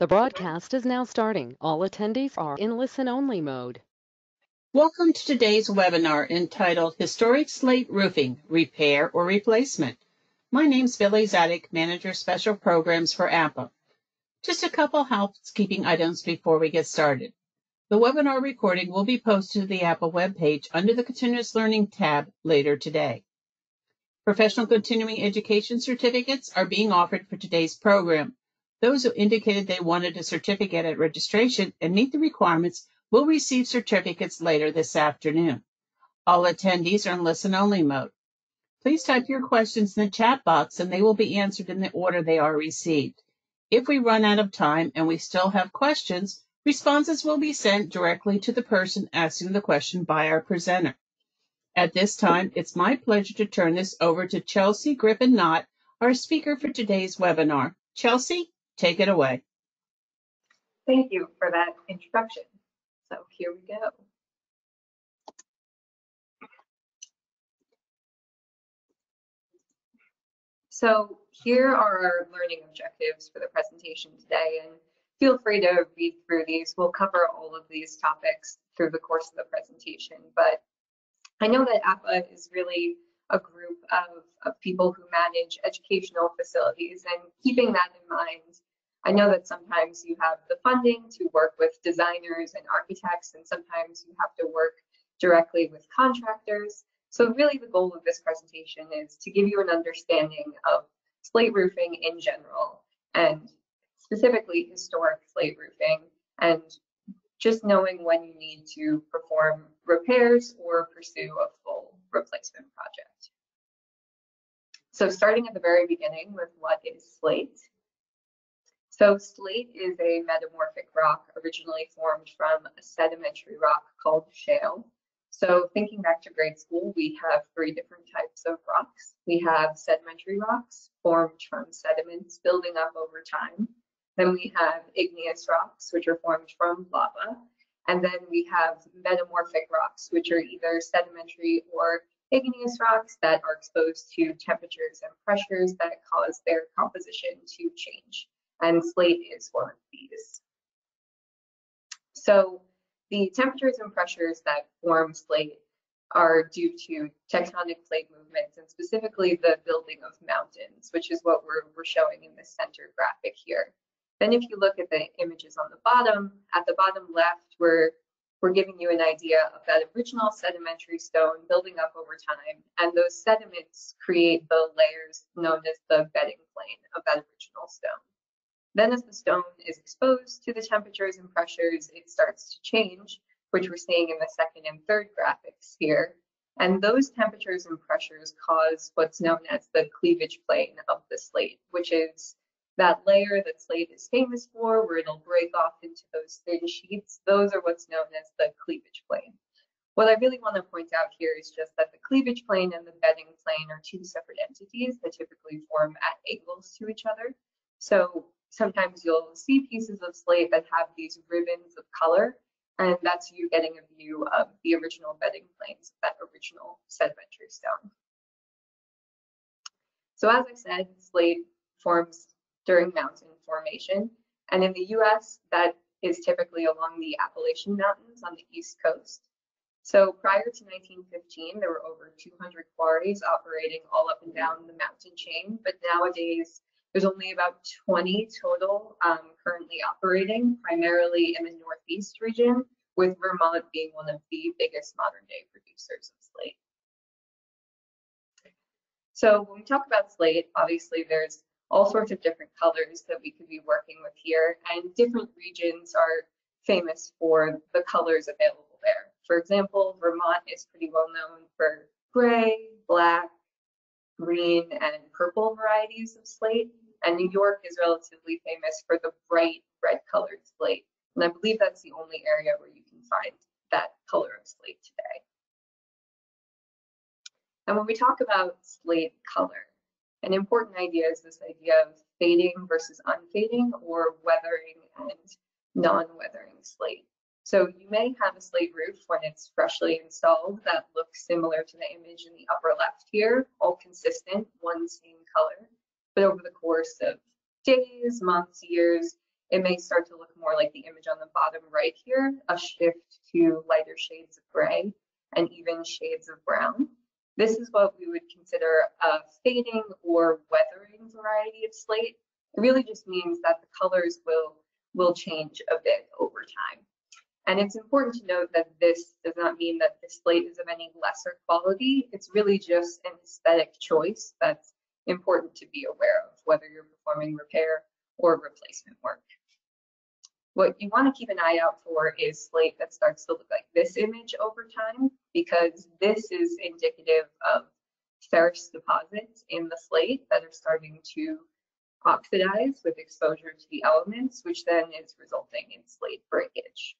The broadcast is now starting. All attendees are in listen-only mode. Welcome to today's webinar entitled Historic Slate Roofing, Repair or Replacement. My name's Billy Zadig, Manager Special Programs for APPA. Just a couple housekeeping items before we get started. The webinar recording will be posted to the APPA webpage under the Continuous Learning tab later today. Professional continuing education certificates are being offered for today's program. Those who indicated they wanted a certificate at registration and meet the requirements will receive certificates later this afternoon. All attendees are in listen-only mode. Please type your questions in the chat box and they will be answered in the order they are received. If we run out of time and we still have questions, responses will be sent directly to the person asking the question by our presenter. At this time, it's my pleasure to turn this over to Chelsea Griffin Knott, our speaker for today's webinar. Chelsea? Take it away. Thank you for that introduction. So here we go. So here are our learning objectives for the presentation today, and feel free to read through these. We'll cover all of these topics through the course of the presentation, but I know that APPA is really a group of, of people who manage educational facilities, and keeping that in mind, I know that sometimes you have the funding to work with designers and architects, and sometimes you have to work directly with contractors. So really the goal of this presentation is to give you an understanding of slate roofing in general, and specifically historic slate roofing, and just knowing when you need to perform repairs or pursue a full replacement project. So starting at the very beginning with what is slate, so slate is a metamorphic rock originally formed from a sedimentary rock called shale. So thinking back to grade school, we have three different types of rocks. We have sedimentary rocks formed from sediments building up over time. Then we have igneous rocks, which are formed from lava. And then we have metamorphic rocks, which are either sedimentary or igneous rocks that are exposed to temperatures and pressures that cause their composition to change and slate is one of these. So the temperatures and pressures that form slate are due to tectonic plate movements and specifically the building of mountains, which is what we're, we're showing in the center graphic here. Then if you look at the images on the bottom, at the bottom left, we're, we're giving you an idea of that original sedimentary stone building up over time, and those sediments create the layers known as the bedding plane of that original stone. Then as the stone is exposed to the temperatures and pressures, it starts to change, which we're seeing in the second and third graphics here. And those temperatures and pressures cause what's known as the cleavage plane of the slate, which is that layer that slate is famous for, where it'll break off into those thin sheets. Those are what's known as the cleavage plane. What I really want to point out here is just that the cleavage plane and the bedding plane are two separate entities that typically form at angles to each other. So sometimes you'll see pieces of slate that have these ribbons of color, and that's you getting a view of the original bedding planes, of that original sedimentary stone. So as I said, slate forms during mountain formation, and in the US, that is typically along the Appalachian Mountains on the East Coast. So prior to 1915, there were over 200 quarries operating all up and down the mountain chain, but nowadays there's only about 20 total um, currently operating, primarily in the Northeast region, with Vermont being one of the biggest modern day producers of slate. So when we talk about slate, obviously there's all sorts of different colors that we could be working with here, and different regions are famous for the colors available there. For example, Vermont is pretty well known for gray, black, green, and purple varieties of slate. And New York is relatively famous for the bright red colored slate. And I believe that's the only area where you can find that color of slate today. And when we talk about slate color, an important idea is this idea of fading versus unfading or weathering and non-weathering slate. So you may have a slate roof when it's freshly installed that looks similar to the image in the upper left here, all consistent, one same color but over the course of days, months, years, it may start to look more like the image on the bottom right here, a shift to lighter shades of gray and even shades of brown. This is what we would consider a fading or weathering variety of slate. It really just means that the colors will, will change a bit over time. And it's important to note that this does not mean that the slate is of any lesser quality. It's really just an aesthetic choice that's important to be aware of, whether you're performing repair or replacement work. What you want to keep an eye out for is slate that starts to look like this image over time, because this is indicative of ferrous deposits in the slate that are starting to oxidize with exposure to the elements, which then is resulting in slate breakage.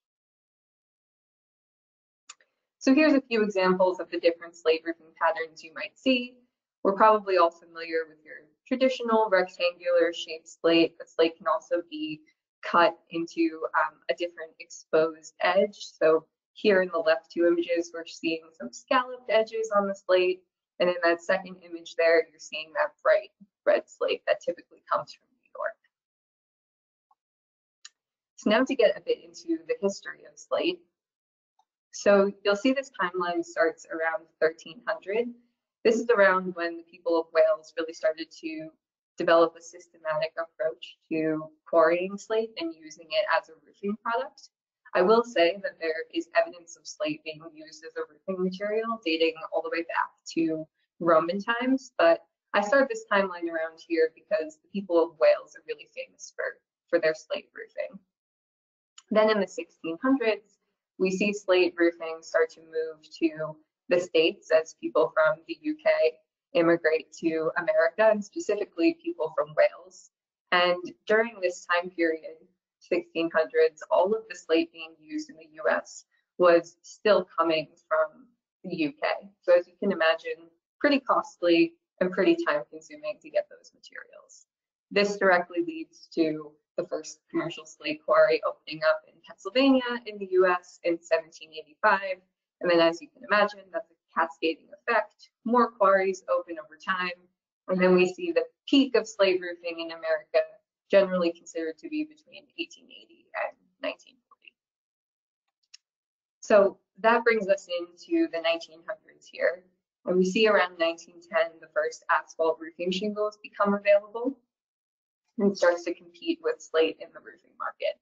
So here's a few examples of the different slate roofing patterns you might see. We're probably all familiar with your traditional rectangular shaped slate. The slate can also be cut into um, a different exposed edge. So here in the left two images, we're seeing some scalloped edges on the slate. And in that second image there, you're seeing that bright red slate that typically comes from New York. So now to get a bit into the history of slate, so you'll see this timeline starts around 1300. This is around when the people of Wales really started to develop a systematic approach to quarrying slate and using it as a roofing product. I will say that there is evidence of slate being used as a roofing material dating all the way back to Roman times, but I start this timeline around here because the people of Wales are really famous for, for their slate roofing. Then in the 1600s, we see slate roofing start to move to the States as people from the UK immigrate to America and specifically people from Wales. And during this time period, 1600s, all of the slate being used in the US was still coming from the UK. So as you can imagine, pretty costly and pretty time consuming to get those materials. This directly leads to the first commercial slate quarry opening up in Pennsylvania in the US in 1785. And then as you can imagine, that's a cascading effect. More quarries open over time. And then we see the peak of slate roofing in America, generally considered to be between 1880 and 1940. So that brings us into the 1900s here. And we see around 1910, the first asphalt roofing shingles become available and starts to compete with slate in the roofing market.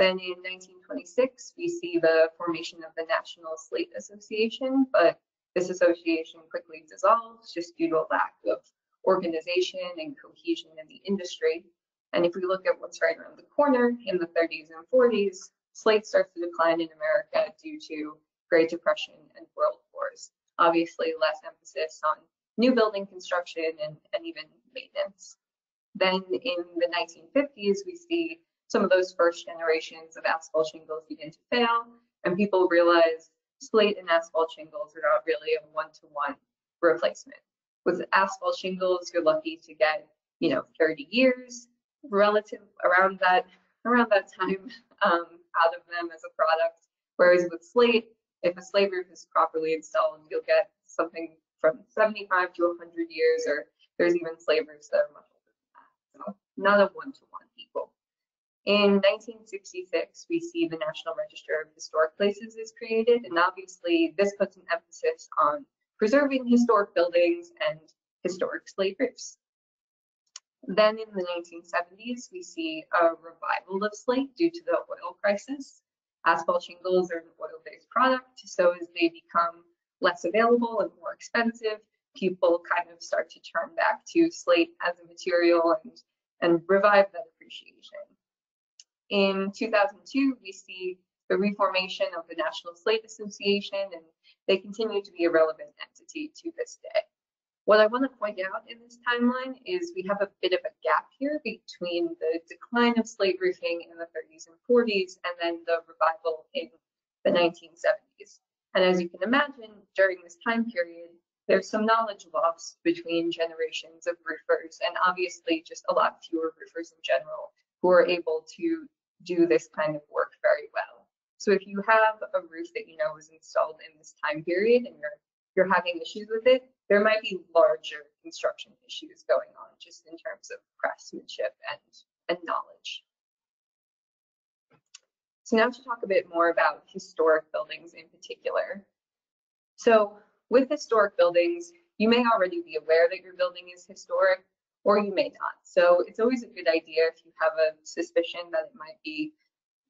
Then in 1926, we see the formation of the National Slate Association, but this association quickly dissolves just due to a lack of organization and cohesion in the industry. And if we look at what's right around the corner in the 30s and 40s, slate starts to decline in America due to Great Depression and world wars. Obviously, less emphasis on new building construction and, and even maintenance. Then in the 1950s, we see some of those first generations of asphalt shingles begin to fail, and people realize slate and asphalt shingles are not really a one-to-one replacement. With asphalt shingles, you're lucky to get, you know, 30 years relative around that around that time um, out of them as a product. Whereas with slate, if a slate roof is properly installed, you'll get something from 75 to 100 years, or there's even slate roofs that are much older than that. So not a one-to-one. In 1966, we see the National Register of Historic Places is created, and obviously this puts an emphasis on preserving historic buildings and historic slate roofs. Then in the 1970s, we see a revival of slate due to the oil crisis. Asphalt shingles are an oil-based product, so as they become less available and more expensive, people kind of start to turn back to slate as a material and and revive that appreciation. In 2002, we see the reformation of the National Slate Association, and they continue to be a relevant entity to this day. What I want to point out in this timeline is we have a bit of a gap here between the decline of slate roofing in the 30s and 40s and then the revival in the 1970s. And as you can imagine, during this time period, there's some knowledge lost between generations of roofers and obviously just a lot fewer roofers in general who are able to do this kind of work very well. So if you have a roof that you know was installed in this time period and you're you're having issues with it, there might be larger construction issues going on just in terms of craftsmanship and, and knowledge. So now to talk a bit more about historic buildings in particular. So with historic buildings, you may already be aware that your building is historic, or you may not. So it's always a good idea if you have a suspicion that it might be,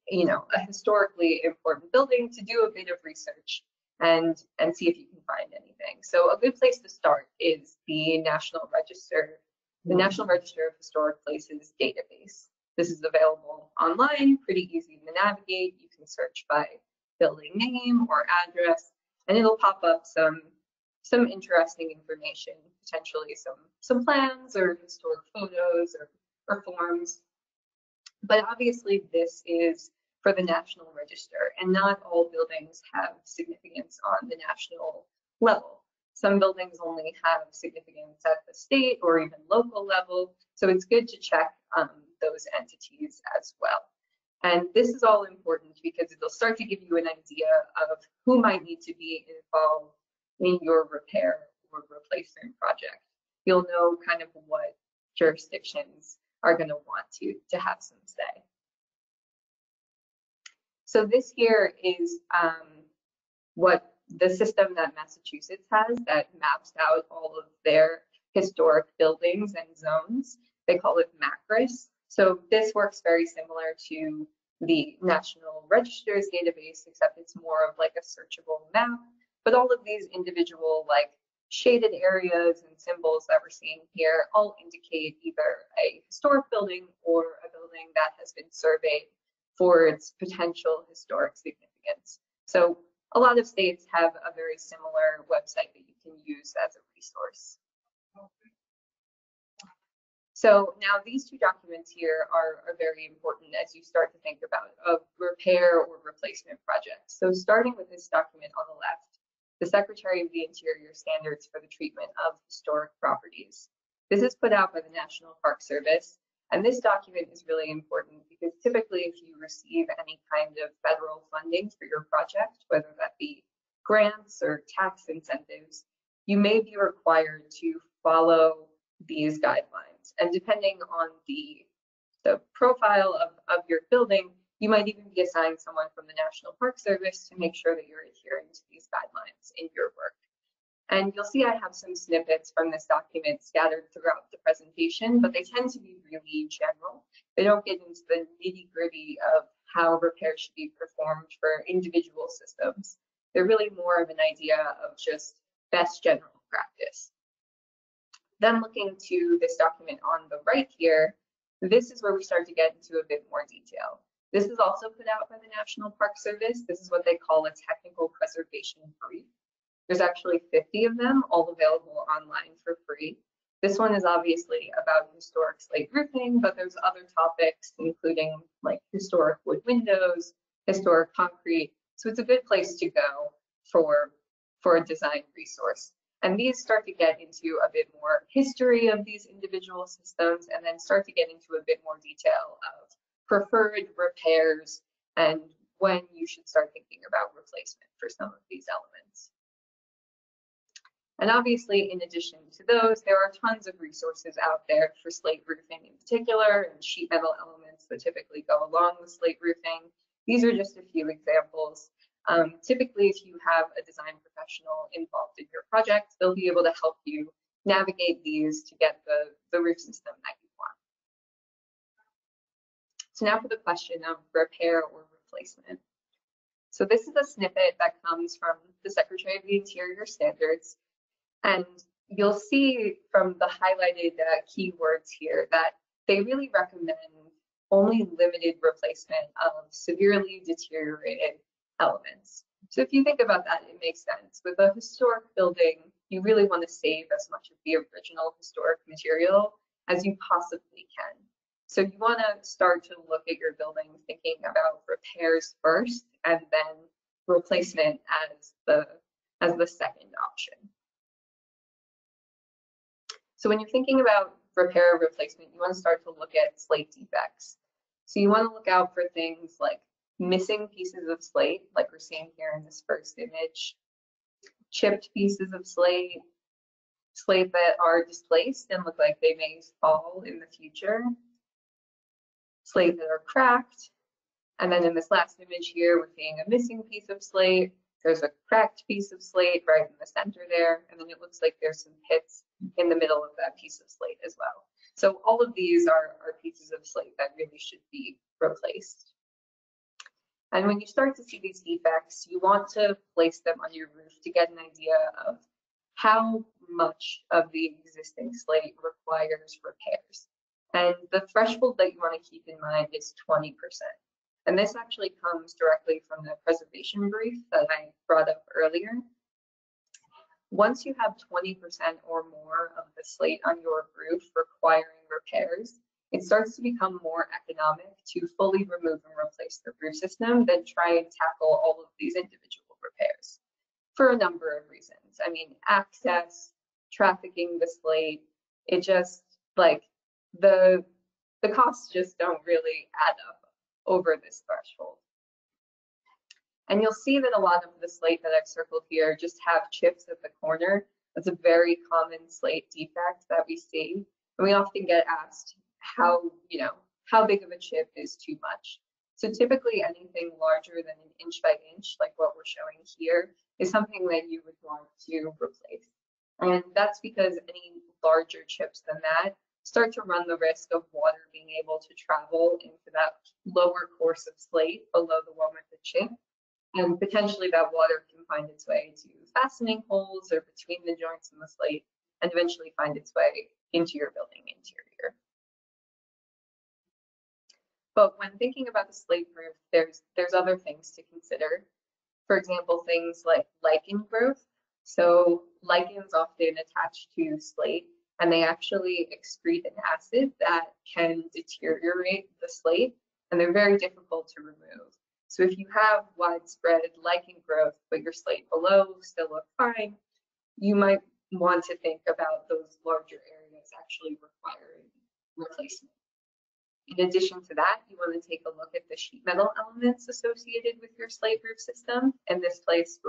you know, a historically important building to do a bit of research and and see if you can find anything. So a good place to start is the National Register, the mm-hmm. National Register of Historic Places database. This is available online, pretty easy to navigate. You can search by building name or address, and it'll pop up some some interesting information, potentially some some plans or historic photos or, or forms. But obviously this is for the National Register and not all buildings have significance on the national level. Some buildings only have significance at the state or even local level. So it's good to check um, those entities as well. And this is all important because it'll start to give you an idea of who might need to be involved in your repair or replacement project. You'll know kind of what jurisdictions are going to want to, to have some say. So this here is um, what the system that Massachusetts has that maps out all of their historic buildings and zones. They call it MACRIS. So this works very similar to the National Registers database, except it's more of like a searchable map but all of these individual like shaded areas and symbols that we're seeing here all indicate either a historic building or a building that has been surveyed for its potential historic significance. So a lot of states have a very similar website that you can use as a resource. So now these two documents here are, are very important as you start to think about a repair or replacement project. So starting with this document on the left, the Secretary of the Interior standards for the treatment of historic properties. This is put out by the National Park Service, and this document is really important because typically if you receive any kind of federal funding for your project, whether that be grants or tax incentives, you may be required to follow these guidelines. And depending on the, the profile of, of your building, you might even be assigned someone from the National Park Service to make sure that you're adhering to these guidelines in your work. And you'll see I have some snippets from this document scattered throughout the presentation, but they tend to be really general. They don't get into the nitty gritty of how repairs should be performed for individual systems. They're really more of an idea of just best general practice. Then looking to this document on the right here, this is where we start to get into a bit more detail. This is also put out by the National Park Service. This is what they call a technical preservation brief. There's actually 50 of them, all available online for free. This one is obviously about historic slate roofing, but there's other topics, including like historic wood windows, historic concrete. So it's a good place to go for, for a design resource. And these start to get into a bit more history of these individual systems and then start to get into a bit more detail of preferred repairs and when you should start thinking about replacement for some of these elements. And obviously, in addition to those, there are tons of resources out there for slate roofing in particular and sheet metal elements that typically go along with slate roofing. These are just a few examples. Um, typically, if you have a design professional involved in your project, they'll be able to help you navigate these to get the, the roof system that you so now for the question of repair or replacement. So this is a snippet that comes from the Secretary of the Interior standards. And you'll see from the highlighted uh, keywords here that they really recommend only limited replacement of severely deteriorated elements. So if you think about that, it makes sense. With a historic building, you really want to save as much of the original historic material as you possibly can. So you want to start to look at your building thinking about repairs first and then replacement as the as the second option. So when you're thinking about repair or replacement, you want to start to look at slate defects. So you want to look out for things like missing pieces of slate, like we're seeing here in this first image, chipped pieces of slate, slate that are displaced and look like they may fall in the future, slate that are cracked, And then in this last image here, we're seeing a missing piece of slate. There's a cracked piece of slate right in the center there. And then it looks like there's some pits in the middle of that piece of slate as well. So all of these are, are pieces of slate that really should be replaced. And when you start to see these defects, you want to place them on your roof to get an idea of how much of the existing slate requires repairs. And the threshold that you want to keep in mind is 20%. And this actually comes directly from the preservation brief that I brought up earlier. Once you have 20% or more of the slate on your roof requiring repairs, it starts to become more economic to fully remove and replace the roof system than try and tackle all of these individual repairs for a number of reasons. I mean, access, trafficking the slate, it just like the the costs just don't really add up over this threshold. And you'll see that a lot of the slate that I've circled here just have chips at the corner. That's a very common slate defect that we see. And we often get asked how, you know, how big of a chip is too much. So typically anything larger than an inch by inch, like what we're showing here, is something that you would want to replace. And that's because any larger chips than that start to run the risk of water being able to travel into that lower course of slate below the one with the chip. And potentially that water can find its way to fastening holes or between the joints in the slate and eventually find its way into your building interior. But when thinking about the slate roof, there's there's other things to consider. For example, things like lichen growth. So lichens often attach to slate and they actually excrete an acid that can deteriorate the slate and they're very difficult to remove. So if you have widespread lichen growth, but your slate below still look fine, you might want to think about those larger areas actually requiring replacement. In addition to that, you want to take a look at the sheet metal elements associated with your slate roof system. In this place,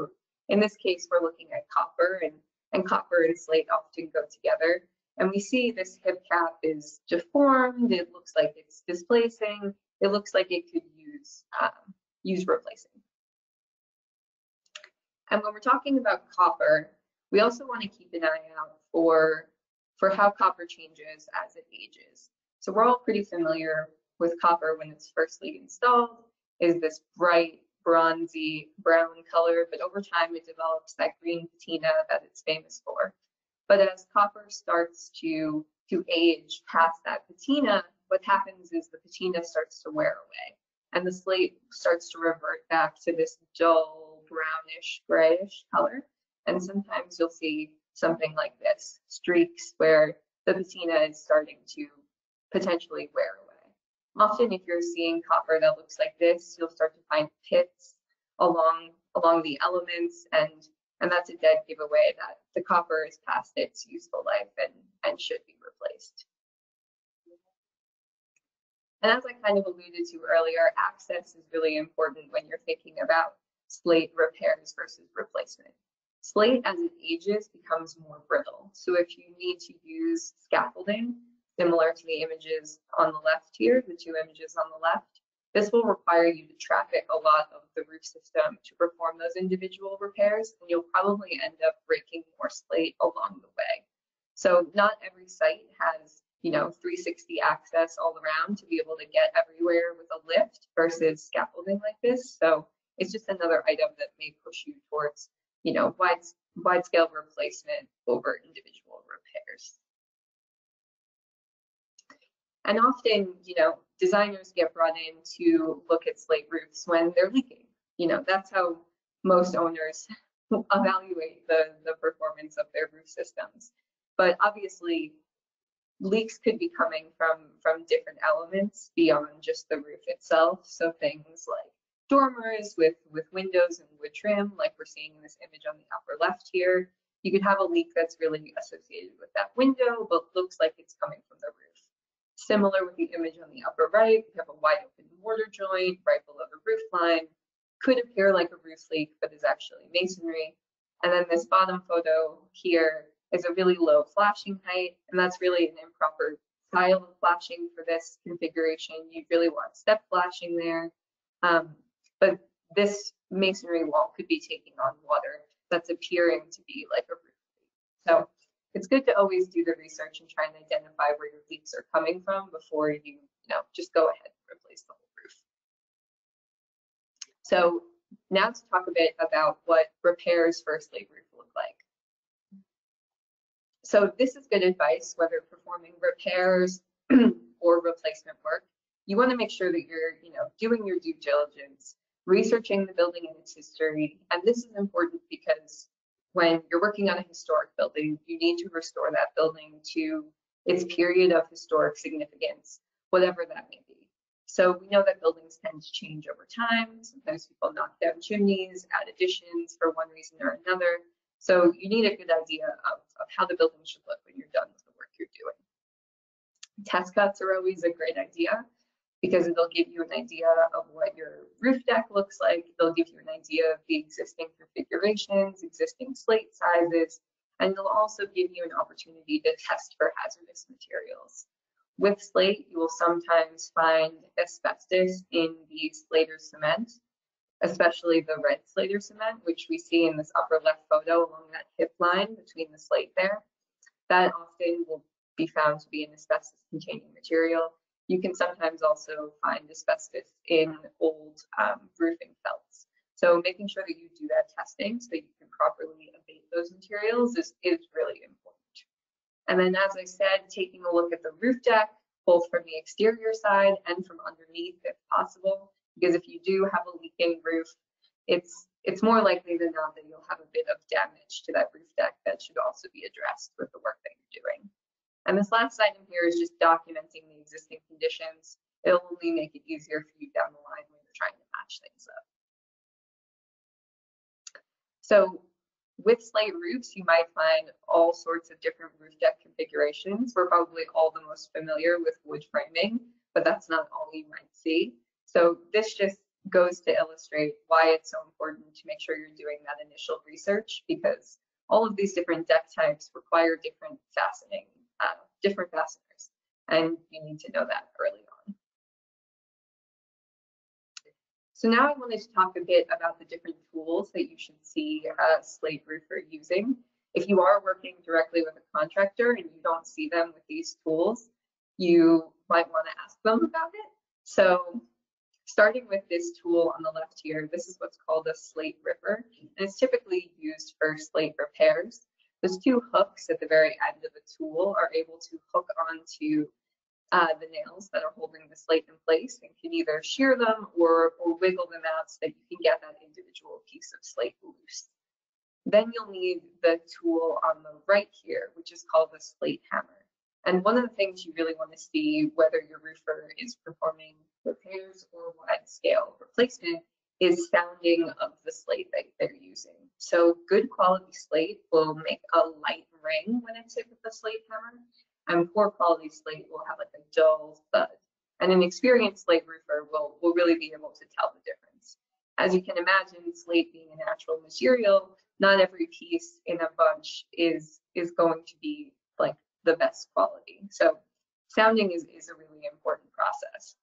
in this case, we're looking at copper and, and copper and slate often go together. And we see this hip cap is deformed. It looks like it's displacing. It looks like it could use, um, use replacing. And when we're talking about copper, we also want to keep an eye out for, for how copper changes as it ages. So we're all pretty familiar with copper when it's firstly installed, is this bright bronzy brown color, but over time it develops that green patina that it's famous for. But as copper starts to, to age past that patina, what happens is the patina starts to wear away and the slate starts to revert back to this dull brownish grayish color. And sometimes you'll see something like this, streaks where the patina is starting to potentially wear away. Often if you're seeing copper that looks like this, you'll start to find pits along along the elements and and that's a dead giveaway that the copper is past its useful life and, and should be replaced. And as I kind of alluded to earlier, access is really important when you're thinking about slate repairs versus replacement. Slate, as it ages, becomes more brittle. So if you need to use scaffolding, similar to the images on the left here, the two images on the left. This will require you to traffic a lot of the roof system to perform those individual repairs, and you'll probably end up breaking more slate along the way. So not every site has, you know, 360 access all around to be able to get everywhere with a lift versus scaffolding like this. So it's just another item that may push you towards, you know, wide, wide scale replacement over individual repairs. And often, you know, designers get brought in to look at slate roofs when they're leaking. You know, that's how most owners evaluate the, the performance of their roof systems. But obviously, leaks could be coming from, from different elements beyond just the roof itself. So things like dormers with, with windows and wood trim, like we're seeing in this image on the upper left here. You could have a leak that's really associated with that window, but looks like it's coming from the roof. Similar with the image on the upper right, we have a wide open mortar joint right below the roof line. Could appear like a roof leak, but is actually masonry. And then this bottom photo here is a really low flashing height, and that's really an improper style of flashing for this configuration. You really want step flashing there. Um, but this masonry wall could be taking on water that's appearing to be like a roof leak. So it's good to always do the research and try and identify where your leaks are coming from before you, you know, just go ahead and replace the whole roof. So now to talk a bit about what repairs for a slate roof look like. So this is good advice, whether performing repairs or replacement work. You want to make sure that you're, you know, doing your due diligence, researching the building and its history. And this is important because when you're working on a historic building, you need to restore that building to its period of historic significance, whatever that may be. So we know that buildings tend to change over time. Sometimes people knock down chimneys, add additions for one reason or another. So you need a good idea of, of how the building should look when you're done with the work you're doing. Test cuts are always a great idea because it'll give you an idea of what your roof deck looks like. It'll give you an idea of the existing configurations, existing slate sizes, and it'll also give you an opportunity to test for hazardous materials. With slate, you will sometimes find asbestos in the Slater cement, especially the red Slater cement, which we see in this upper left photo along that hip line between the slate there. That often will be found to be an asbestos containing material. You can sometimes also find asbestos in old um, roofing felts. So making sure that you do that testing so that you can properly abate those materials is, is really important. And then, as I said, taking a look at the roof deck, both from the exterior side and from underneath if possible, because if you do have a leaking roof, it's it's more likely than not that you'll have a bit of damage to that roof deck that should also be addressed with the work that you're doing. And this last item here is just documenting the existing conditions. It'll only make it easier for you down the line when you're trying to match things up. So with slate roofs, you might find all sorts of different roof deck configurations. We're probably all the most familiar with wood framing, but that's not all you might see. So this just goes to illustrate why it's so important to make sure you're doing that initial research because all of these different deck types require different fastening, different fasteners, and you need to know that early on. So now I wanted to talk a bit about the different tools that you should see a slate roofer using. If you are working directly with a contractor and you don't see them with these tools, you might want to ask them about it. So starting with this tool on the left here, this is what's called a slate ripper, and it's typically used for slate repairs. Those two hooks at the very end of the tool are able to hook onto uh, the nails that are holding the slate in place and can either shear them or, or wiggle them out so that you can get that individual piece of slate loose. Then you'll need the tool on the right here, which is called the slate hammer. And one of the things you really want to see whether your roofer is performing repairs or wide scale replacement is sounding of the slate that they're using. So good quality slate will make a light ring when it's hit with the slate hammer and poor quality slate will have like a dull thud. And an experienced slate roofer will, will really be able to tell the difference. As you can imagine, slate being a natural material, not every piece in a bunch is is going to be like the best quality. So sounding is, is a really important process.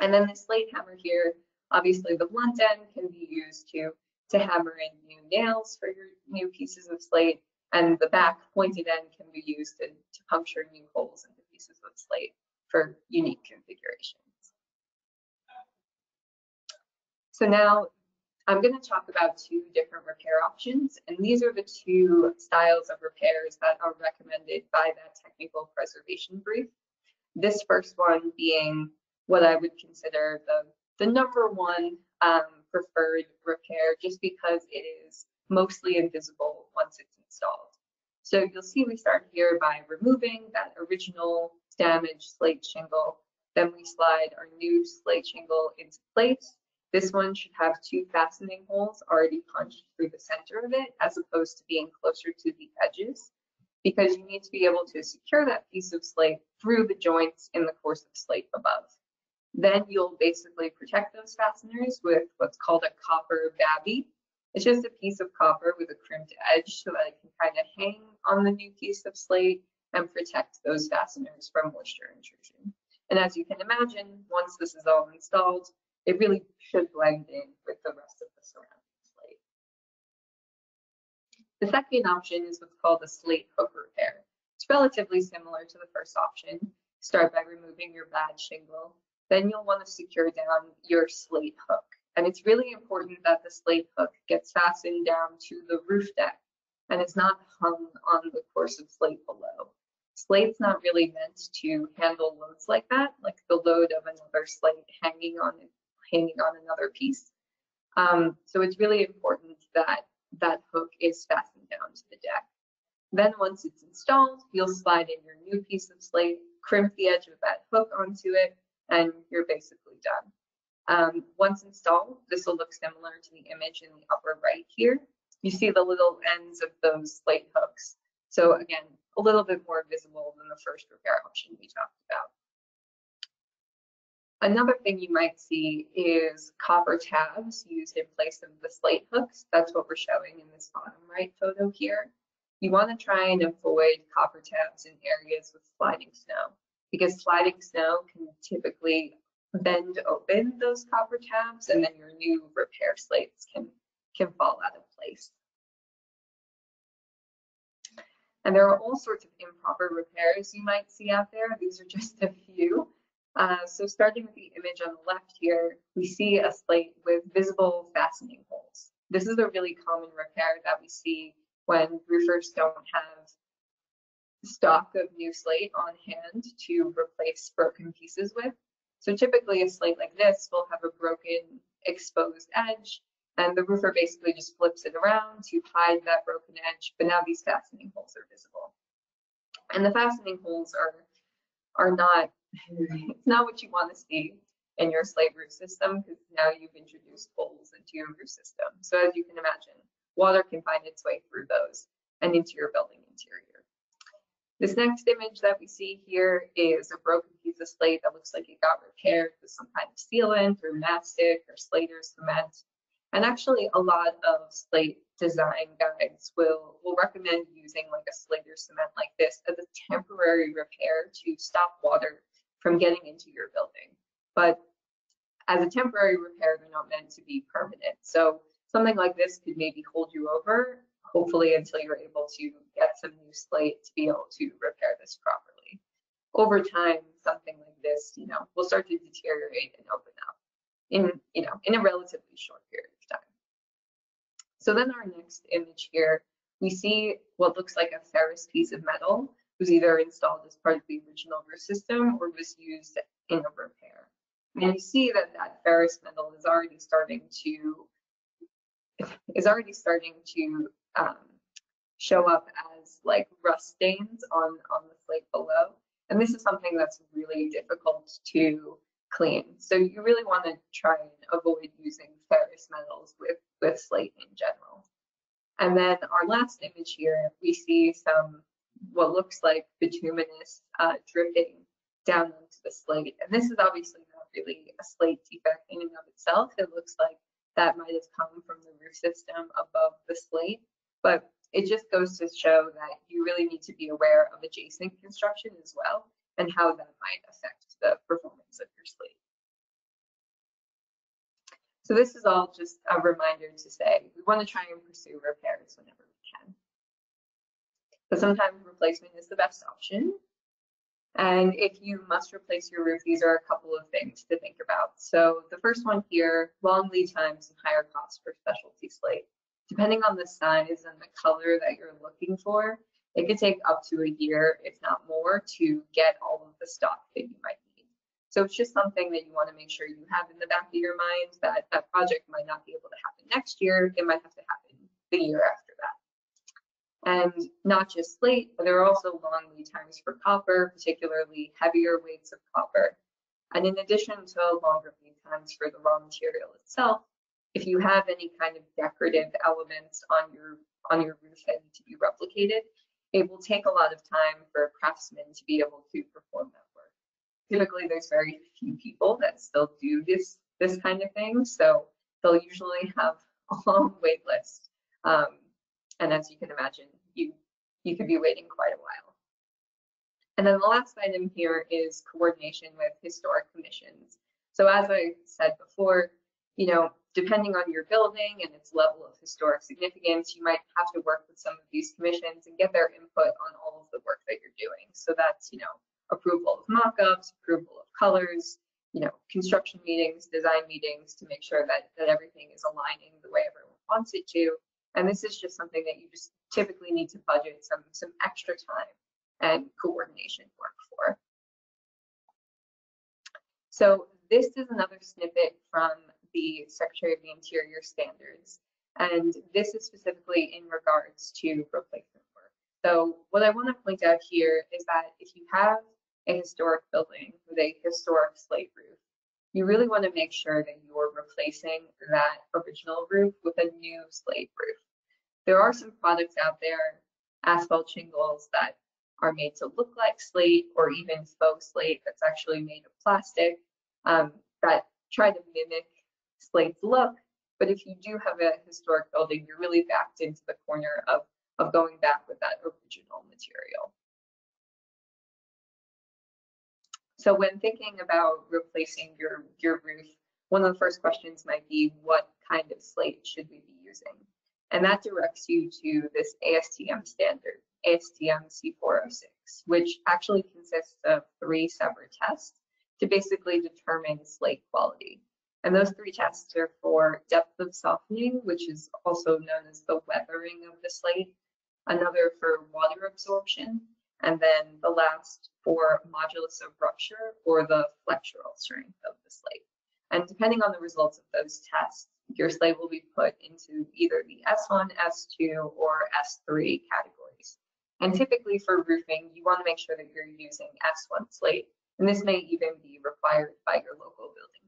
And then the slate hammer here, obviously the blunt end can be used to, to hammer in new nails for your new pieces of slate and the back pointed end can be used to, to puncture new holes into pieces of slate for unique configurations. So now I'm going to talk about two different repair options, and these are the two styles of repairs that are recommended by that technical preservation brief. This first one being what I would consider the, the number one um, preferred repair, just because it is mostly invisible once it's installed. So you'll see we start here by removing that original damaged slate shingle. Then we slide our new slate shingle into place. This one should have two fastening holes already punched through the center of it as opposed to being closer to the edges because you need to be able to secure that piece of slate through the joints in the course of slate above. Then you'll basically protect those fasteners with what's called a copper babby. It's just a piece of copper with a crimped edge so that it can kind of hang on the new piece of slate and protect those fasteners from moisture intrusion. And as you can imagine, once this is all installed, it really should blend in with the rest of the surrounding slate. The second option is what's called a slate hook repair. It's relatively similar to the first option. Start by removing your bad shingle. Then you'll want to secure down your slate hook. And it's really important that the slate hook gets fastened down to the roof deck and it's not hung on the course of slate below. Slate's not really meant to handle loads like that, like the load of another slate hanging on hanging on another piece. Um, so it's really important that that hook is fastened down to the deck. Then once it's installed, you'll slide in your new piece of slate, crimp the edge of that hook onto it, and you're basically done. Um, once installed, this will look similar to the image in the upper right here. You see the little ends of those slate hooks. So again, a little bit more visible than the first repair option we talked about. Another thing you might see is copper tabs used in place of the slate hooks. That's what we're showing in this bottom right photo here. You want to try and avoid copper tabs in areas with sliding snow because sliding snow can typically bend open those copper tabs and then your new repair slates can, can fall out of place. And there are all sorts of improper repairs you might see out there. These are just a few. Uh, so starting with the image on the left here, we see a slate with visible fastening holes. This is a really common repair that we see when roofers don't have stock of new slate on hand to replace broken pieces with. So typically a slate like this will have a broken exposed edge and the roofer basically just flips it around to hide that broken edge, but now these fastening holes are visible. And the fastening holes are are not it's not what you want to see in your slate roof system because now you've introduced holes into your roof system. So as you can imagine, water can find its way through those and into your building interior. This next image that we see here is a broken piece of slate that looks like it got repaired with some kind of sealant or mastic or slater's cement. And actually a lot of slate design guides will, will recommend using like a Slater cement like this as a temporary repair to stop water from getting into your building. But as a temporary repair, they're not meant to be permanent. So something like this could maybe hold you over, hopefully until you're able to get some new slate to be able to repair this properly. Over time, something like this, you know, will start to deteriorate and open up in, you know, in a relatively short period of time. So then our next image here, we see what looks like a ferrous piece of metal was either installed as part of the original roof system or was used in a repair. And you see that that ferrous metal is already starting to is already starting to um, show up as like rust stains on on the slate below. And this is something that's really difficult to clean. So you really want to try and avoid using ferrous metals with with slate in general. And then our last image here, we see some what looks like bituminous uh, dripping down onto the slate. And this is obviously not really a slate defect in and of itself. It looks like that might have come from the roof system above the slate, but it just goes to show that you really need to be aware of adjacent construction as well and how that might affect the performance of your slate. So this is all just a reminder to say we want to try and pursue repairs whenever we can. But sometimes replacement is the best option. And if you must replace your roof, these are a couple of things to think about. So the first one here, long lead times and higher costs for specialty slate. Depending on the size and the color that you're looking for, it could take up to a year, if not more, to get all of the stock that you might need. So it's just something that you want to make sure you have in the back of your mind that that project might not be able to happen next year. It might have to happen the year after that. and not just slate, but there are also long lead times for copper, particularly heavier weights of copper. And in addition to longer lead times for the raw material itself, if you have any kind of decorative elements on your on your roof that need to be replicated, it will take a lot of time for a craftsman to be able to perform that work. Typically, there's very few people that still do this this kind of thing, so they'll usually have a long wait list. Um, and as you can imagine, you, you could be waiting quite a while. And then the last item here is coordination with historic commissions. So as I said before, you know, depending on your building and its level of historic significance, you might have to work with some of these commissions and get their input on all of the work that you're doing. So that's, you know, approval of mock-ups, approval of colors, you know, construction meetings, design meetings to make sure that, that everything is aligning the way everyone wants it to. And this is just something that you just typically need to budget some, some extra time and coordination work for. So this is another snippet from the Secretary of the Interior standards. And this is specifically in regards to replacement work. So what I want to point out here is that if you have a historic building with a historic slate roof, you really want to make sure that you're replacing that original roof with a new slate roof. There are some products out there, asphalt shingles that are made to look like slate or even faux slate that's actually made of plastic um, that try to mimic slate's look. But if you do have a historic building, you're really backed into the corner of, of going back with that original material. So when thinking about replacing your, your roof, one of the first questions might be what kind of slate should we be using? And that directs you to this ASTM standard, ASTM C406, which actually consists of three separate tests to basically determine slate quality. And those three tests are for depth of softening, which is also known as the weathering of the slate, another for water absorption, and then the last for modulus of rupture or the flexural strength of the slate. And depending on the results of those tests, your slate will be put into either the S1, S2, or S3 categories. And typically for roofing, you want to make sure that you're using S1 slate, and this may even be required by your local building.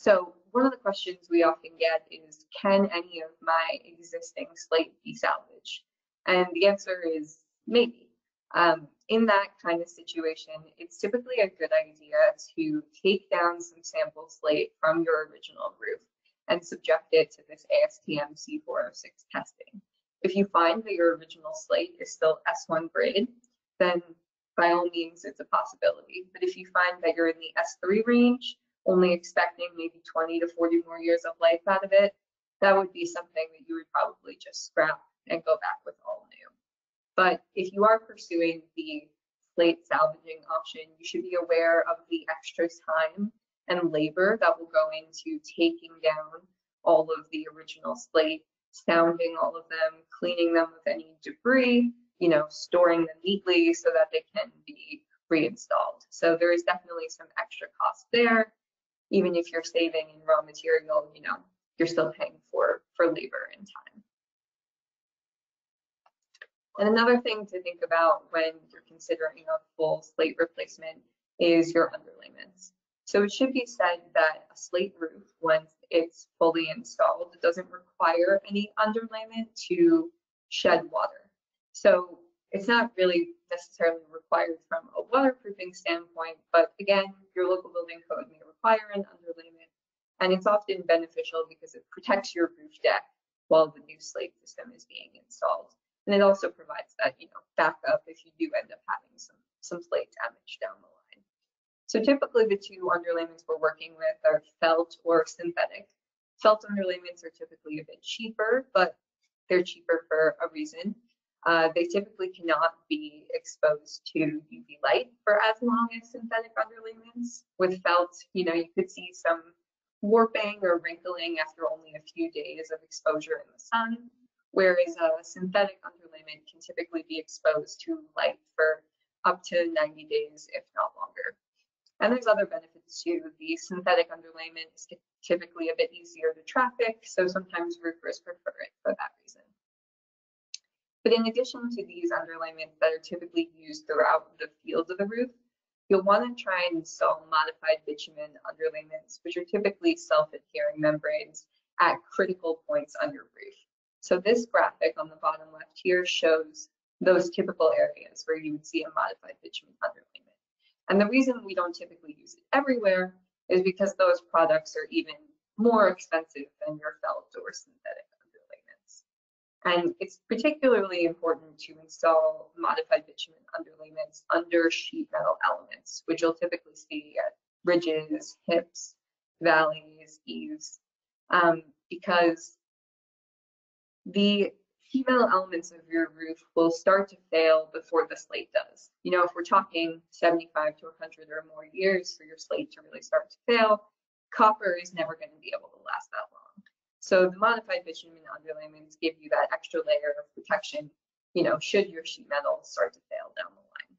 So one of the questions we often get is, can any of my existing slate be salvaged? And the answer is maybe. Um, in that kind of situation, it's typically a good idea to take down some sample slate from your original roof and subject it to this ASTM C406 testing. If you find that your original slate is still S1 grade, then by all means, it's a possibility. But if you find that you're in the S3 range, only expecting maybe 20 to 40 more years of life out of it, that would be something that you would probably just scrap and go back with all new. But if you are pursuing the slate salvaging option, you should be aware of the extra time and labor that will go into taking down all of the original slate, sounding all of them, cleaning them with any debris, you know, storing them neatly so that they can be reinstalled. So there is definitely some extra cost there. Even if you're saving in raw material, you know, you're still paying for, for labor and time. And another thing to think about when you're considering a full slate replacement is your underlayments. So it should be said that a slate roof, once it's fully installed, it doesn't require any underlayment to shed water. So it's not really necessarily required from a waterproofing standpoint, but again, your local building code may require an underlayment, and it's often beneficial because it protects your roof deck while the new slate system is being installed. And it also provides that, you know, backup if you do end up having some, some slate damage down the line. So typically the two underlayments we're working with are felt or synthetic. Felt underlayments are typically a bit cheaper, but they're cheaper for a reason. Uh, they typically cannot be exposed to UV light for as long as synthetic underlayments. With felt, you know, you could see some warping or wrinkling after only a few days of exposure in the sun, whereas a synthetic underlayment can typically be exposed to light for up to 90 days, if not longer. And there's other benefits too. The synthetic underlayment is typically a bit easier to traffic, so sometimes roofers prefer it for that reason. But in addition to these underlayments that are typically used throughout the field of the roof, you'll want to try and install modified bitumen underlayments, which are typically self-adhering membranes at critical points on your roof. So this graphic on the bottom left here shows those typical areas where you would see a modified bitumen underlayment. And the reason we don't typically use it everywhere is because those products are even more expensive than your felt or synthetic and it's particularly important to install modified bitumen underlayments under sheet metal elements, which you'll typically see at ridges, hips, valleys, eaves, um, because the sheet metal elements of your roof will start to fail before the slate does. You know, if we're talking 75 to 100 or more years for your slate to really start to fail, copper is never going to be able to last that long. So the modified bitumen underlayments give you that extra layer of protection, you know, should your sheet metal start to fail down the line.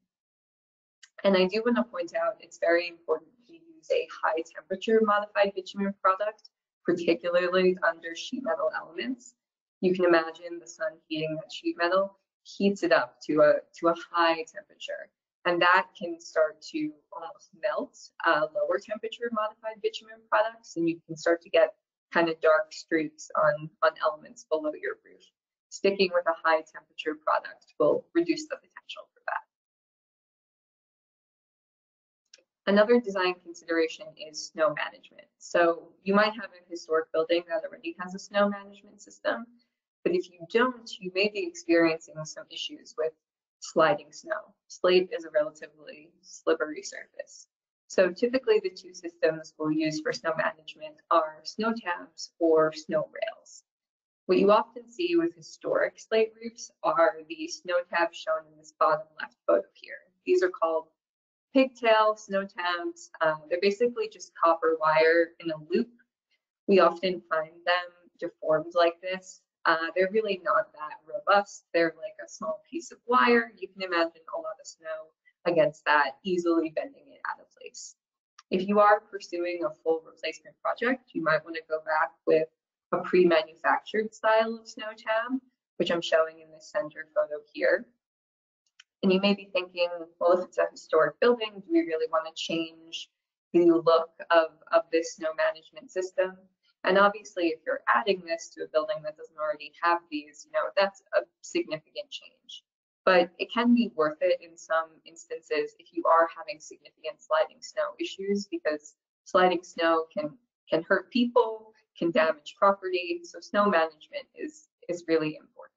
And I do want to point out it's very important to use a high temperature modified bitumen product, particularly under sheet metal elements. You can imagine the sun heating that sheet metal heats it up to a to a high temperature and that can start to almost melt uh, lower temperature modified bitumen products and you can start to get kind of dark streaks on on elements below your roof sticking with a high temperature product will reduce the potential for that Another design consideration is snow management. So you might have a historic building that already has a snow management system, but if you don't, you may be experiencing some issues with sliding snow. Slate is a relatively slippery surface. So typically the two systems we'll use for snow management are snow tabs or snow rails. What you often see with historic slate roofs are the snow tabs shown in this bottom left photo here. These are called pigtail snow tabs. Um, they're basically just copper wire in a loop. We often find them deformed like this. Uh, they're really not that robust. They're like a small piece of wire. You can imagine a lot of snow against that, easily bending it out of place. If you are pursuing a full replacement project, you might want to go back with a pre-manufactured style of snow tab, which I'm showing in the center photo here. And you may be thinking, well, if it's a historic building, do we really want to change the look of, of this snow management system? And obviously, if you're adding this to a building that doesn't already have these, you know, that's a significant change. But it can be worth it in some instances if you are having significant sliding snow issues because sliding snow can can hurt people, can damage property. So snow management is is really important.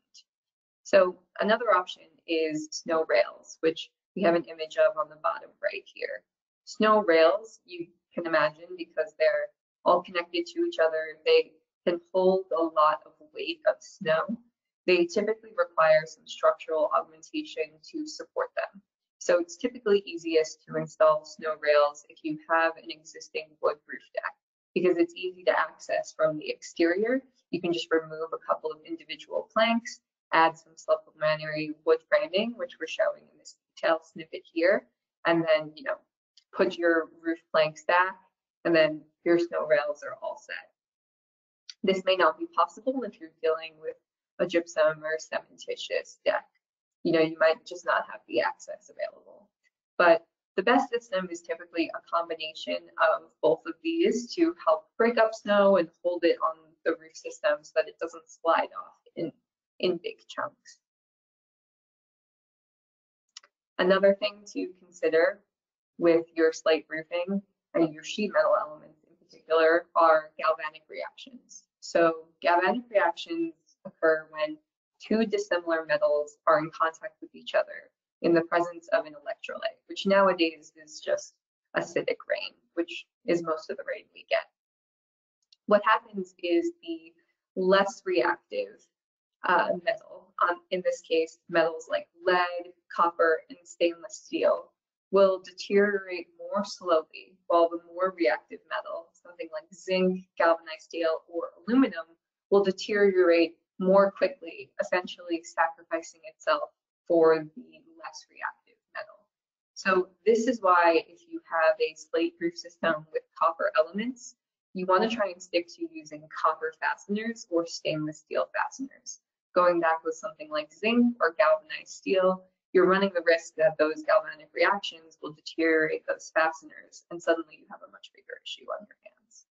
So another option is snow rails, which we have an image of on the bottom right here. Snow rails, you can imagine because they're all connected to each other, they can hold a lot of weight of snow. They typically require some structural augmentation to support them. So it's typically easiest to install snow rails if you have an existing wood roof deck because it's easy to access from the exterior. You can just remove a couple of individual planks add some supplementary wood framing, which we're showing in this detail snippet here, and then, you know, put your roof planks back, and then your snow rails are all set. This may not be possible if you're dealing with a gypsum or cementitious deck. You know, you might just not have the access available. But the best system is typically a combination of both of these to help break up snow and hold it on the roof system so that it doesn't slide off in in big chunks. Another thing to consider with your slate roofing and your sheet metal elements in particular are galvanic reactions. So galvanic reactions occur when two dissimilar metals are in contact with each other in the presence of an electrolyte, which nowadays is just acidic rain, which is most of the rain we get. What happens is the less reactive uh, metal, um, in this case, metals like lead, copper, and stainless steel, will deteriorate more slowly, while the more reactive metal, something like zinc, galvanized steel, or aluminum, will deteriorate more quickly, essentially sacrificing itself for the less reactive metal. So this is why if you have a slate proof system with copper elements, you want to try and stick to using copper fasteners or stainless steel fasteners going back with something like zinc or galvanized steel, you're running the risk that those galvanic reactions will deteriorate those fasteners, and suddenly you have a much bigger issue on your hands.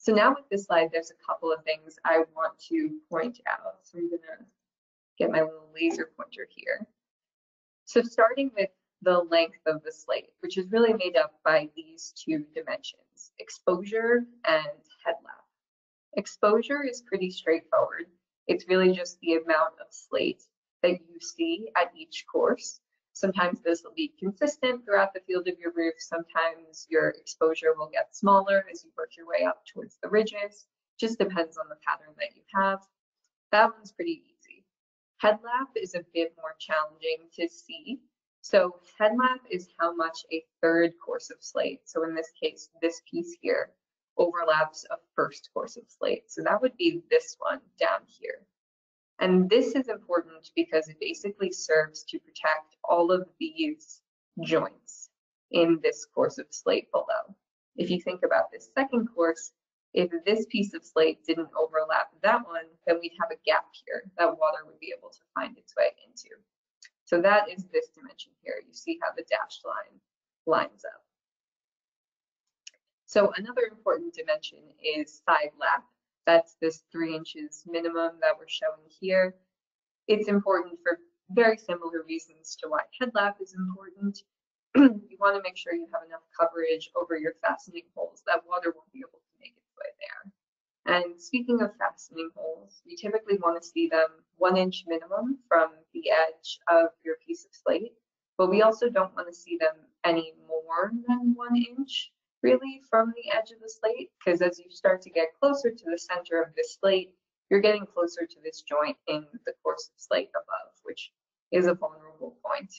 So now with this slide, there's a couple of things I want to point out. So I'm gonna get my little laser pointer here. So starting with the length of the slate, which is really made up by these two dimensions, exposure and head lap. Exposure is pretty straightforward. It's really just the amount of slate that you see at each course. Sometimes this will be consistent throughout the field of your roof. Sometimes your exposure will get smaller as you work your way up towards the ridges. Just depends on the pattern that you have. That one's pretty easy. Headlap is a bit more challenging to see. So headlap is how much a third course of slate, so in this case, this piece here, overlaps a first course of slate. So that would be this one down here. And this is important because it basically serves to protect all of these joints in this course of slate below. If you think about this second course, if this piece of slate didn't overlap that one, then we'd have a gap here that water would be able to find its way into. So that is this dimension here. You see how the dashed line lines up. So another important dimension is side lap. That's this three inches minimum that we're showing here. It's important for very similar reasons to why headlap is important. you want to make sure you have enough coverage over your fastening holes that water won't be able to make its way there. And speaking of fastening holes, you typically want to see them one inch minimum from the edge of your piece of slate, but we also don't want to see them any more than one inch really from the edge of the slate because as you start to get closer to the center of the slate, you're getting closer to this joint in the course of slate above, which is a vulnerable point.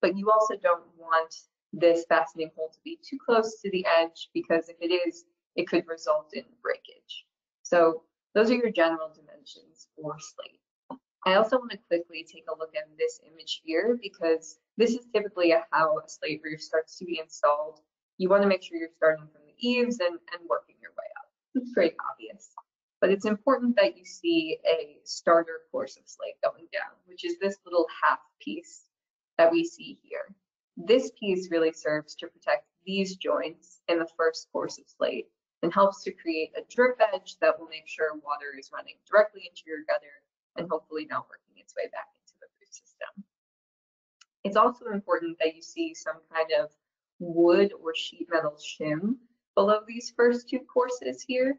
But you also don't want this fastening hole to be too close to the edge because if it is, it could result in breakage. So those are your general dimensions for slate. I also want to quickly take a look at this image here because this is typically how a slate roof starts to be installed you want to make sure you're starting from the eaves and, and working your way up. It's pretty obvious. But it's important that you see a starter course of slate going down, which is this little half piece that we see here. This piece really serves to protect these joints in the first course of slate and helps to create a drip edge that will make sure water is running directly into your gutter and hopefully not working its way back into the root system. It's also important that you see some kind of wood or sheet metal shim below these first two courses here.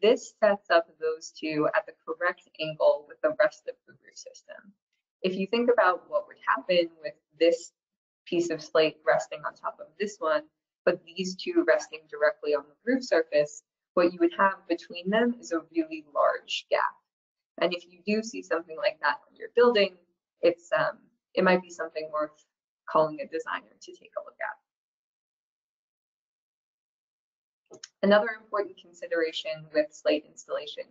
This sets up those two at the correct angle with the rest of the roof system. If you think about what would happen with this piece of slate resting on top of this one, but these two resting directly on the roof surface, what you would have between them is a really large gap. And if you do see something like that on your building, it's um, it might be something worth calling a designer to take a look at. Another important consideration with slate installation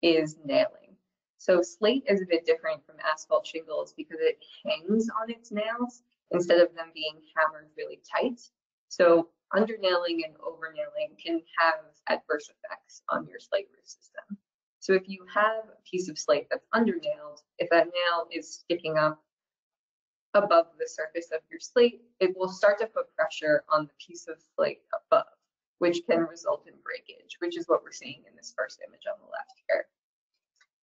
is nailing. So slate is a bit different from asphalt shingles because it hangs on its nails instead of them being hammered really tight. So under nailing and over nailing can have adverse effects on your slate roof system. So if you have a piece of slate that's under nailed, if that nail is sticking up above the surface of your slate, it will start to put pressure on the piece of slate above which can result in breakage, which is what we're seeing in this first image on the left here.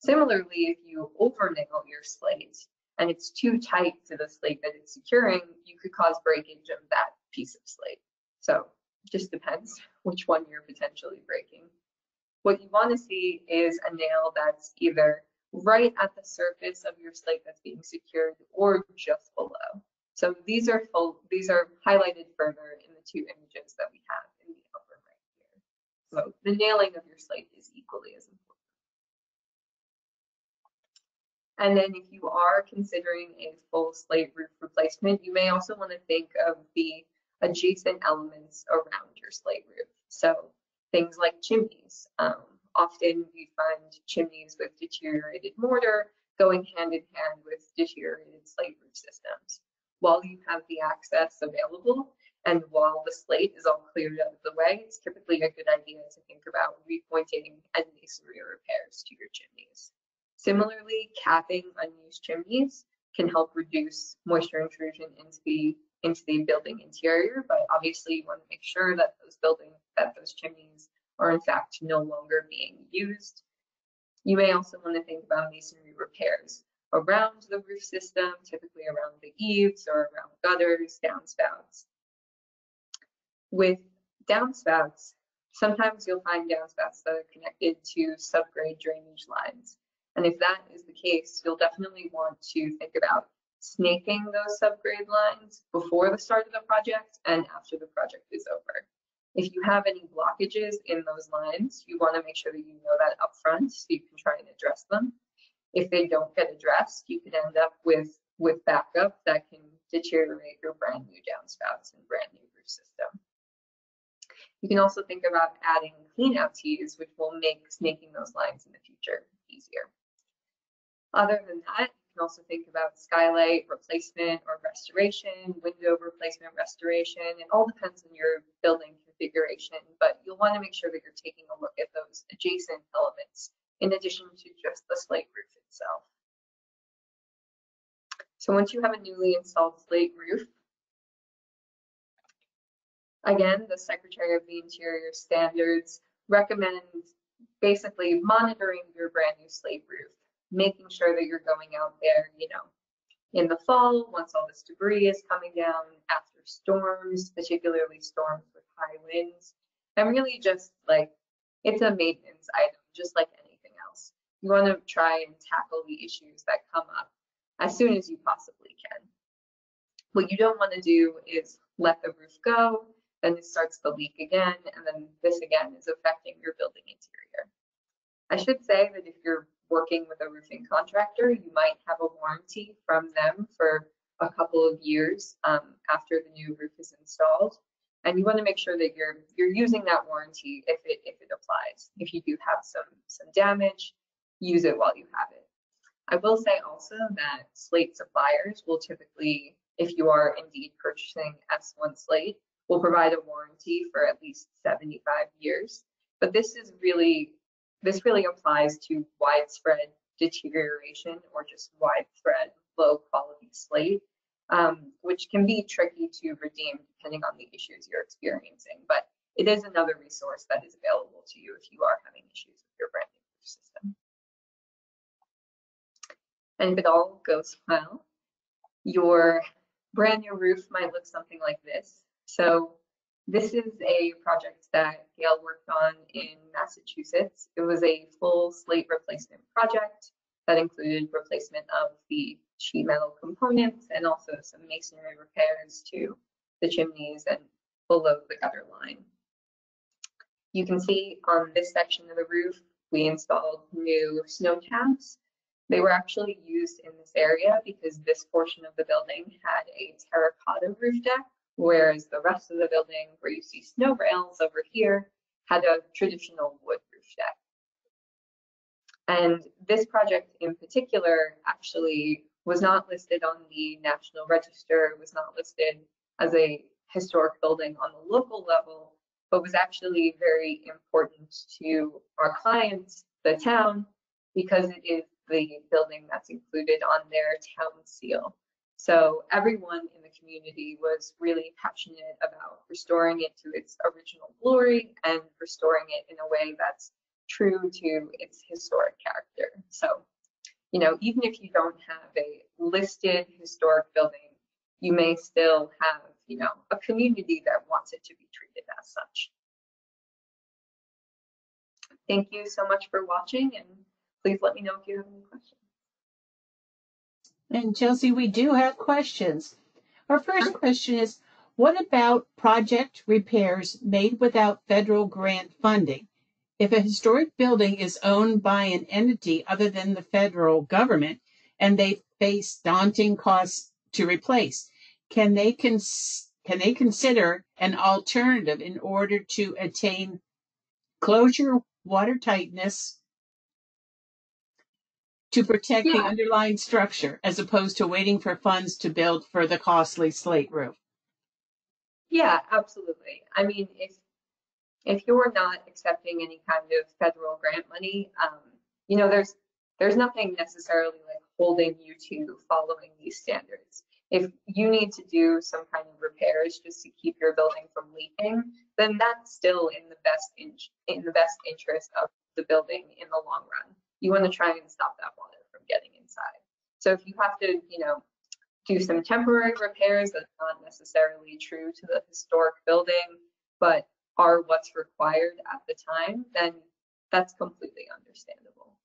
Similarly, if you over overnail your slate and it's too tight to the slate that it's securing, you could cause breakage of that piece of slate. So just depends which one you're potentially breaking. What you want to see is a nail that's either right at the surface of your slate that's being secured or just below. So these are full, these are highlighted further in the two images that we have. So the nailing of your slate is equally as important. And then if you are considering a full slate roof replacement, you may also want to think of the adjacent elements around your slate roof. So things like chimneys. Um, often we find chimneys with deteriorated mortar going hand in hand with deteriorated slate roof systems. While you have the access available, and while the slate is all cleared out of the way, it's typically a good idea to think about repointing and masonry repairs to your chimneys. Similarly, capping unused chimneys can help reduce moisture intrusion into the into the building interior, but obviously you want to make sure that those buildings, that those chimneys are in fact no longer being used. You may also want to think about masonry repairs around the roof system, typically around the eaves or around gutters, downspouts, with downspouts, sometimes you'll find downspouts that are connected to subgrade drainage lines. And if that is the case, you'll definitely want to think about snaking those subgrade lines before the start of the project and after the project is over. If you have any blockages in those lines, you want to make sure that you know that upfront so you can try and address them. If they don't get addressed, you could end up with with backup that can deteriorate your brand new downspouts and brand new roof system. You can also think about adding cleanout tees, which will make snaking those lines in the future easier. Other than that, you can also think about skylight replacement or restoration, window replacement, restoration. It all depends on your building configuration, but you'll want to make sure that you're taking a look at those adjacent elements in addition to just the slate roof itself. So once you have a newly installed slate roof, again, the Secretary of the Interior standards recommend basically monitoring your brand new slate roof, making sure that you're going out there, you know, in the fall, once all this debris is coming down, after storms, particularly storms with high winds, and really just like, it's a maintenance item, just like anything else. You want to try and tackle the issues that come up as soon as you possibly can. What you don't want to do is let the roof go, then it starts to leak again, and then this again is affecting your building interior. I should say that if you're working with a roofing contractor, you might have a warranty from them for a couple of years um, after the new roof is installed. And you want to make sure that you're you're using that warranty if it if it applies. If you do have some some damage, use it while you have it. I will say also that slate suppliers will typically, if you are indeed purchasing S1 slate, will provide a warranty for at least 75 years. But this is really, this really applies to widespread deterioration or just widespread low quality slate, um, which can be tricky to redeem depending on the issues you're experiencing. But it is another resource that is available to you if you are having issues with your brand new system. And if it all goes well, your brand new roof might look something like this. So this is a project that Gale worked on in Massachusetts. It was a full slate replacement project that included replacement of the sheet metal components and also some masonry repairs to the chimneys and below the gutter line. You can see on this section of the roof, we installed new snow tabs they were actually used in this area because this portion of the building had a terracotta roof deck, whereas the rest of the building, where you see snow rails over here, had a traditional wood roof deck. And this project in particular actually was not listed on the National Register, was not listed as a historic building on the local level, but was actually very important to our clients, the town, because it is the building that's included on their town seal. So everyone in the community was really passionate about restoring it to its original glory and restoring it in a way that's true to its historic character. So, you know, even if you don't have a listed historic building, you may still have, you know, a community that wants it to be treated as such. Thank you so much for watching and please let me know if you have any questions. And Chelsea, we do have questions. Our first question is, what about project repairs made without federal grant funding? If a historic building is owned by an entity other than the federal government and they face daunting costs to replace, can they cons- can they consider an alternative in order to attain closure, watertightness, to protect the underlying structure as opposed to waiting for funds to build for the costly slate roof. Yeah, absolutely. I mean, if if you're not accepting any kind of federal grant money, um, you know, there's there's nothing necessarily like holding you to following these standards. If you need to do some kind of repairs just to keep your building from leaking, then that's still in the best in, in the best interest of the building in the long run. You want to try and stop that water from getting inside. So if you have to, you know, do some temporary repairs that's not necessarily true to the historic building, but are what's required at the time, then that's completely understandable.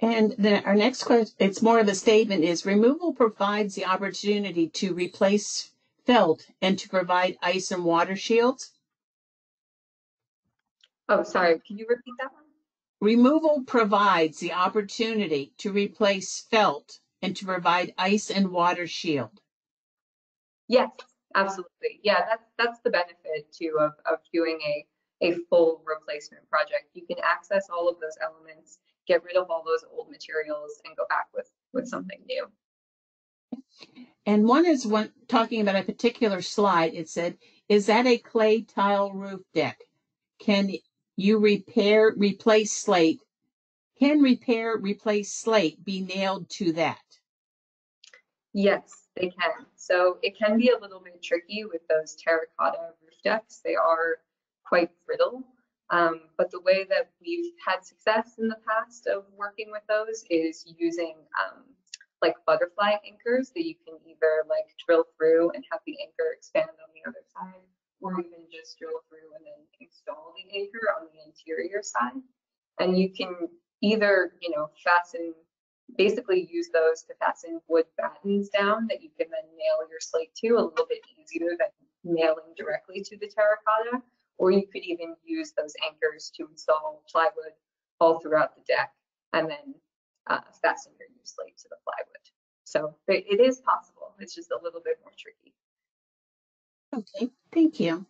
And then our next question, it's more of a statement, is removal provides the opportunity to replace felt and to provide ice and water shields. Oh, sorry, can you repeat that one? Removal provides the opportunity to replace felt and to provide ice and water shield. Yes, absolutely. Yeah, that's that's the benefit too of, of doing a, a full replacement project. You can access all of those elements, get rid of all those old materials and go back with, with something new. And one is one talking about a particular slide. It said, is that a clay tile roof deck? Can you repair, replace slate? Can repair, replace slate be nailed to that? Yes, they can. So it can be a little bit tricky with those terracotta roof decks. They are quite brittle. Um, but the way that we've had success in the past of working with those is using um, like butterfly anchors that you can either like drill through and have the anchor expand on the other side, or even just drill through and then install the anchor on the interior side. And you can either, you know, fasten, basically use those to fasten wood battens down that you can then nail your slate to a little bit easier than nailing directly to the terracotta. Or you could even use those anchors to install plywood all throughout the deck and then uh, fasten your new slate to the plywood. So it, it is possible. It's just a little bit more tricky. Okay, thank you.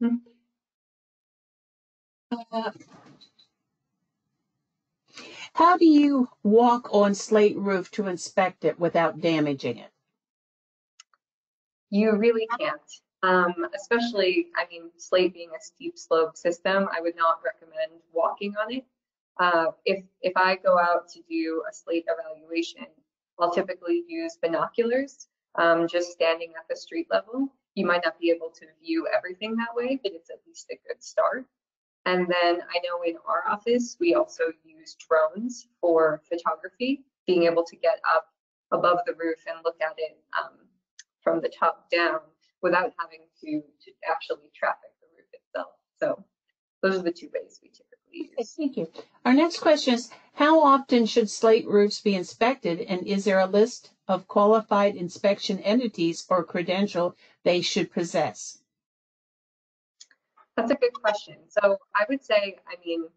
Hmm. Uh, how do you walk on slate roof to inspect it without damaging it? You really can't. Um, especially, I mean, slate being a steep slope system, I would not recommend walking on it. Uh, if, if I go out to do a slate evaluation, I'll typically use binoculars, um, just standing at the street level. You might not be able to view everything that way, but it's at least a good start. And then I know in our office, we also use drones for photography, being able to get up above the roof and look at it um, from the top down without having to, to actually traffic the roof itself. So those are the two ways we typically Okay, thank you. Our next question is, how often should slate roofs be inspected? And is there a list of qualified inspection entities or credential they should possess? That's a good question. So I would say, I mean,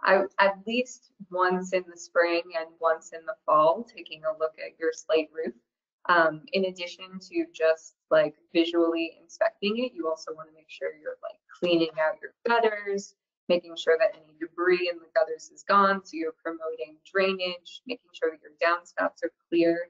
I, at least once in the spring and once in the fall, taking a look at your slate roof. Um, in addition to just like visually inspecting it, you also want to make sure you're like cleaning out your gutters, making sure that any debris in the gutters is gone. So you're promoting drainage, making sure that your downspouts are clear.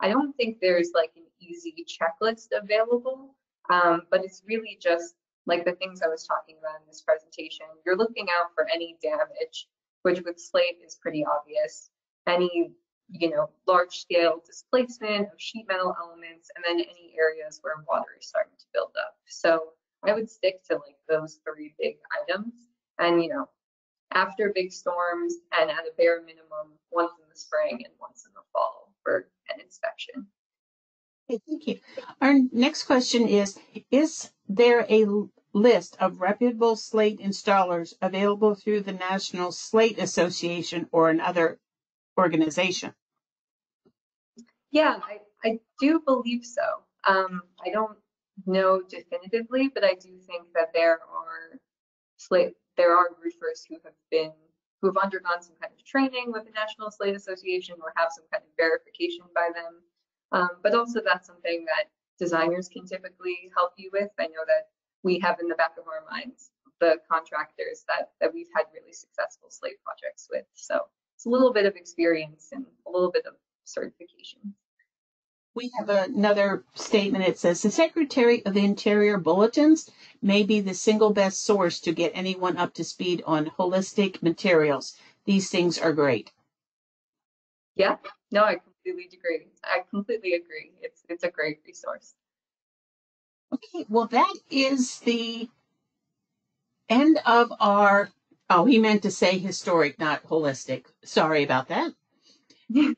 I don't think there's like an easy checklist available, um, but it's really just like the things I was talking about in this presentation. You're looking out for any damage, which with slate is pretty obvious. Any, you know, large scale displacement of sheet metal elements, and then any areas where water is starting to build up. So I would stick to like those three big items. And, you know, after big storms and at a bare minimum, once in the spring and once in the fall for an inspection. Okay, thank you. Our next question is, is there a list of reputable slate installers available through the National Slate Association or another organization? Yeah, I, I do believe so. Um, I don't know definitively, but I do think that there are slate there are roofers who have been who have undergone some kind of training with the National Slate Association or have some kind of verification by them. Um, but also that's something that designers can typically help you with. I know that we have in the back of our minds the contractors that, that we've had really successful slate projects with. So it's a little bit of experience and a little bit of certification. We have another statement. It says the Secretary of the Interior bulletins may be the single best source to get anyone up to speed on holistic materials. These things are great. Yeah, no, I completely agree. I completely agree. It's it's a great resource. Okay, well that is the end of our oh, he meant to say historic, not holistic. Sorry about that.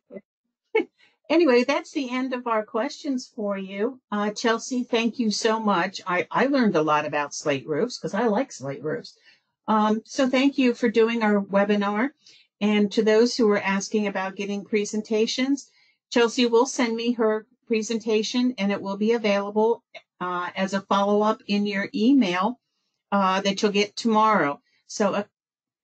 anyway, that's the end of our questions for you. Uh, Chelsea, thank you so much. I, I learned a lot about slate roofs because I like slate roofs. Um, so thank you for doing our webinar. And to those who are asking about getting presentations, Chelsea will send me her presentation and it will be available uh, as a follow up in your email uh, that you'll get tomorrow. So, uh,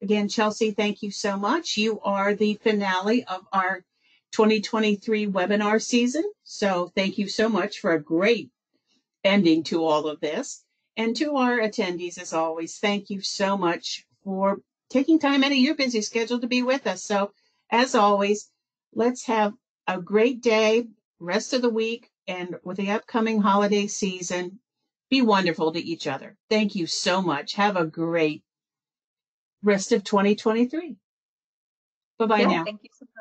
again, Chelsea, thank you so much. You are the finale of our 2023 webinar season. So, thank you so much for a great ending to all of this. And to our attendees, as always, thank you so much for taking time out of your busy schedule to be with us. So, as always, let's have a great day, rest of the week, and with the upcoming holiday season, be wonderful to each other. Thank you so much. Have a great rest of 2023. Bye bye Yeah, now. thank you so much.